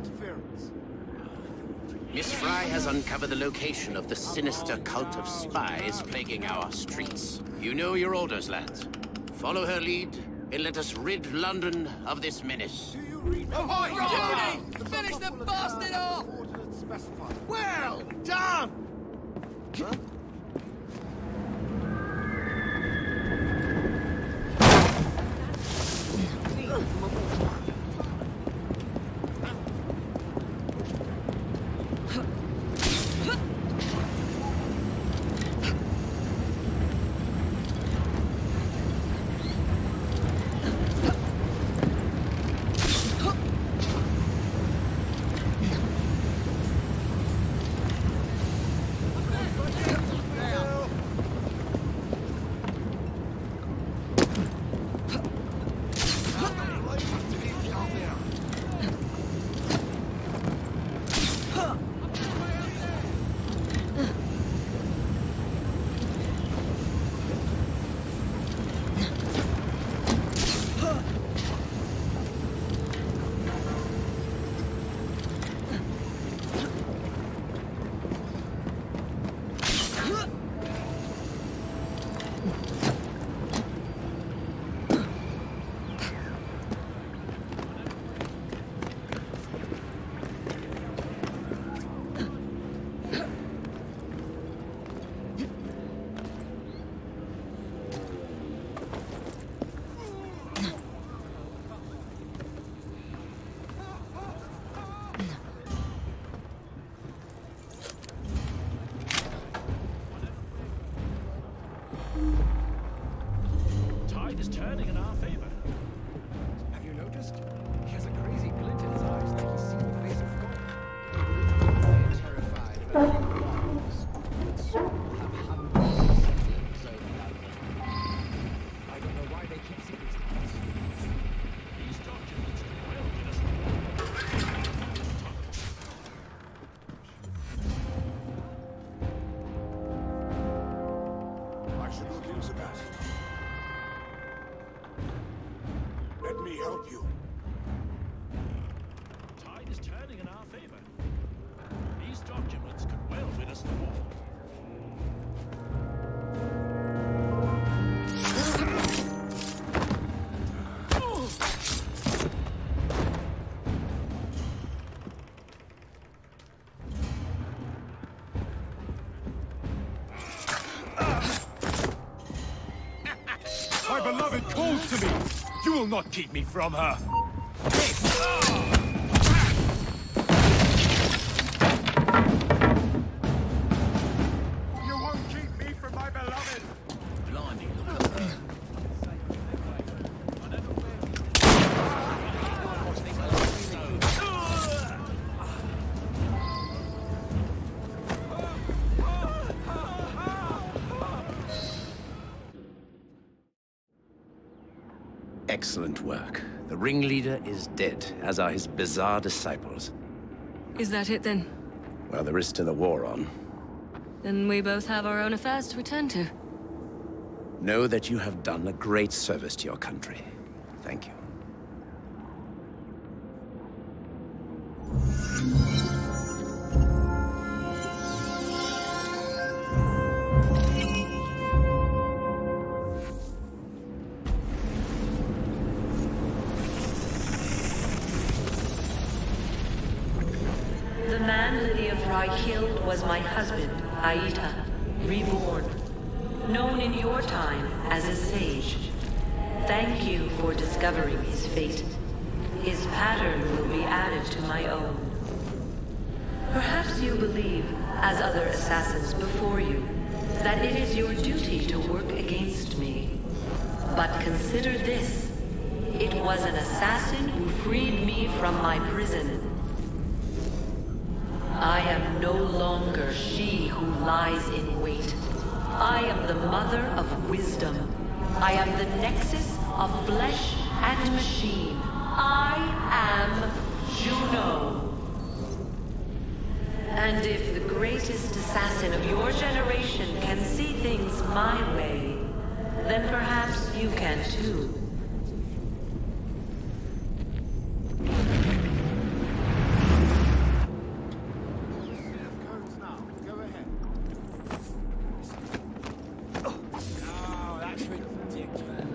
interference. Miss Frye has uncovered the location of the sinister cult of spies plaguing our streets. You know your orders, lads. Follow her lead, and let us rid London of this menace. Do you read? Ahoy, Judy! Finish the bastard off! Well done! Tide I should look. Let me help you. Beloved calls to me. You will not keep me from her. Excellent work. The ringleader is dead, as are his bizarre disciples. Is that it then? Well, there is still a war on. Then we both have our own affairs to attend to. Know that you have done a great service to your country. Thank you. The man Lydia Frye killed was my husband, Aita, reborn. Known in your time as a sage. Thank you for discovering his fate. His pattern will be added to my own. Perhaps you believe, as other assassins before you, that it is your duty to work against me. But consider this. It was an assassin who freed me from my prison. I am no longer she who lies in wait. I am the mother of wisdom. I am the nexus of flesh and machine. I am Juno. And if the greatest assassin of your generation can see things my way, then perhaps you can too. Deactivate.